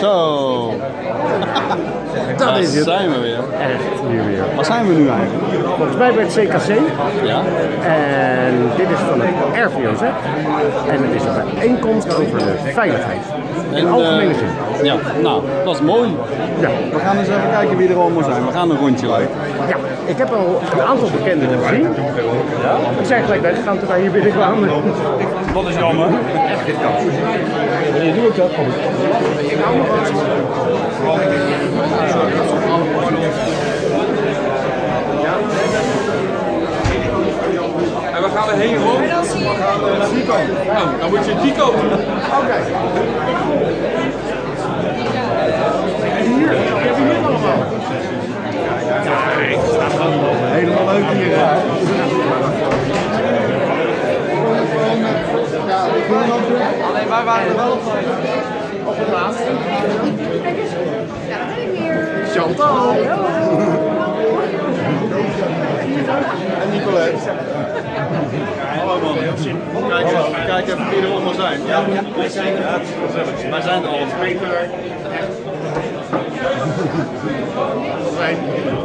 Zo. Dat Daar is het. zijn we weer. Echt nu weer. Waar zijn we nu eigenlijk? Volgens mij bij het CKC. Ja. En dit is van het RVOZ. En het is een bijeenkomst over de veiligheid. In En, algemene eh, zin. Ja, nou, dat is mooi. Ja. We gaan eens even kijken wie er allemaal zijn. We gaan een rondje uit. ja, ik heb al een aantal bekenden gezien. Ik zei gelijk weggegaan toen wij hier binnenkwamen. Dat is jammer. Wanneer doe ik dat? En we gaan erheen, Ron. We gaan naar Dico. Oh, dan moet je Dico doen. Oké ik heb hier allemaal. Kijk, staat gewoon helemaal leuk hier. hè? Alleen wij waren er wel op. Op het laatste. Ja, dat ben ik hier. Chantal. En Nicolette. Hallo man. Kijk even, kijk even wie er allemaal zijn. Ja, wij zijn er. Wij zijn er al. Peter.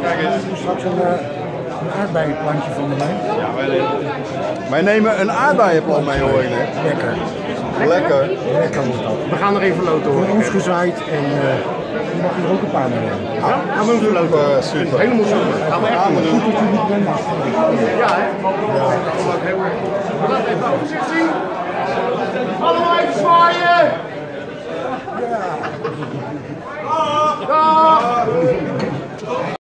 Kijk eens. straks een, eh, een aardbeienplantje van de mij. Ja, wij nemen, wij nemen een aardbeienplan mee hoor ik net. Lekker. Lekker. Lekker wordt dat. We gaan er even loten hoor. Voor ons gezaaid en eh je mag er ook een paar mee nemen. Ja, gaan we even loten. Super, super. Helemaal super. Gaan we echt Gaan we doen. Ja, hè? Dat is ook heel erg. Laat even het gezicht zien.